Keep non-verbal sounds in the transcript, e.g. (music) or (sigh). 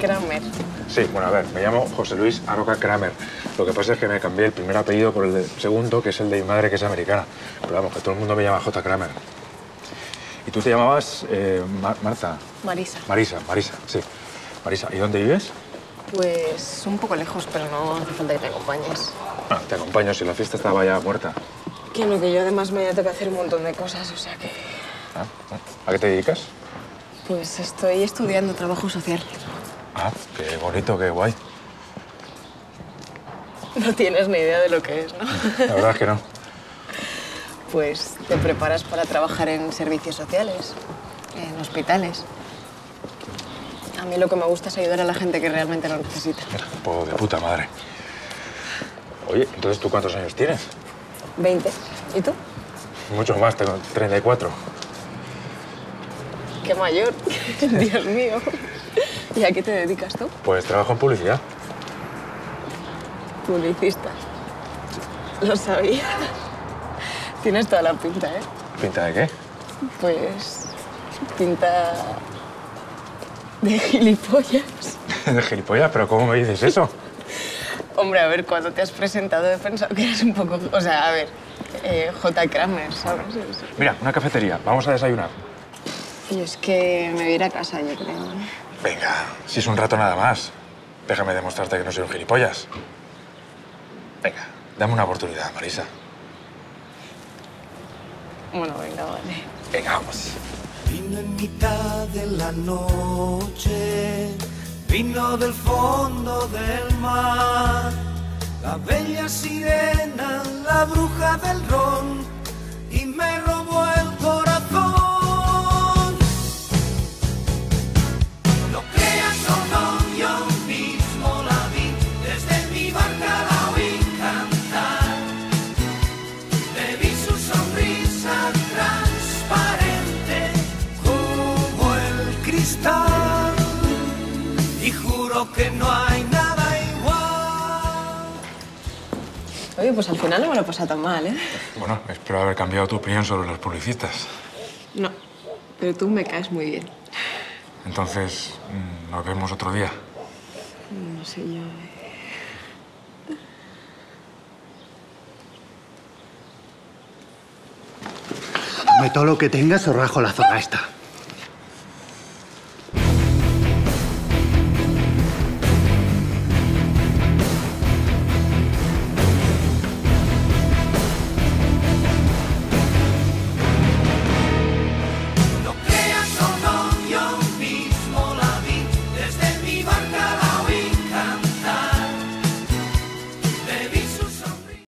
Kramer. Sí, bueno, a ver, me llamo José Luis Aroca Kramer. Lo que pasa es que me cambié el primer apellido por el de- segundo, que es el de mi madre, que es americana. Pero vamos, que todo el mundo me llama J. Kramer. ¿Y tú te llamabas eh, Ma- Marta? Marisa. Marisa, Marisa, sí. Marisa, ¿y dónde vives? Pues un poco lejos, pero no hace falta que te acompañes. Ah, te acompaño, si la fiesta estaba ya muerta. Que no, que yo además me toca hacer un montón de cosas, o sea que... Ah, ¿A qué te dedicas? Pues estoy estudiando trabajo social. Ah, qué bonito, qué guay. No tienes ni idea de lo que es, ¿no? La verdad es que no. (laughs) Pues te preparas para trabajar en servicios sociales, en hospitales. A mí lo que me gusta es ayudar a la gente que realmente lo necesita. Pues de puta madre. Oye, entonces, ¿tú cuántos años tienes? 20. ¿Y tú? Mucho más, tengo 34. Qué mayor. (laughs) Dios mío. ¿Y a qué te dedicas tú? Pues trabajo en publicidad. Publicista. Lo sabía. Tienes toda la pinta, ¿eh? ¿Pinta de qué? Pues pinta de gilipollas. (laughs) De gilipollas, pero ¿cómo me dices eso? (laughs) Hombre, a ver, cuando te has presentado he pensado que eres un poco... O sea, a ver, eh, J. Kramer, ¿sabes? Mira, una cafetería, vamos a desayunar. Y es que me voy a ir a casa, yo creo. Venga, si es un rato nada más. Déjame demostrarte que no soy un gilipollas. Venga, dame una oportunidad, Marisa. Bueno, venga, vale. Venga, vamos. Vino en mitad de la noche, vino del fondo del mar. La bella sirena, la bruja del ron, que no hay nada igual. Oye, pues al final no me lo he pasado tan mal, ¿eh? Bueno, espero haber cambiado tu opinión sobre los publicistas. No, pero tú me caes muy bien. Entonces, mm, nos vemos otro día. No sé yo... Dame todo lo que tengas o rajo la zorra esta.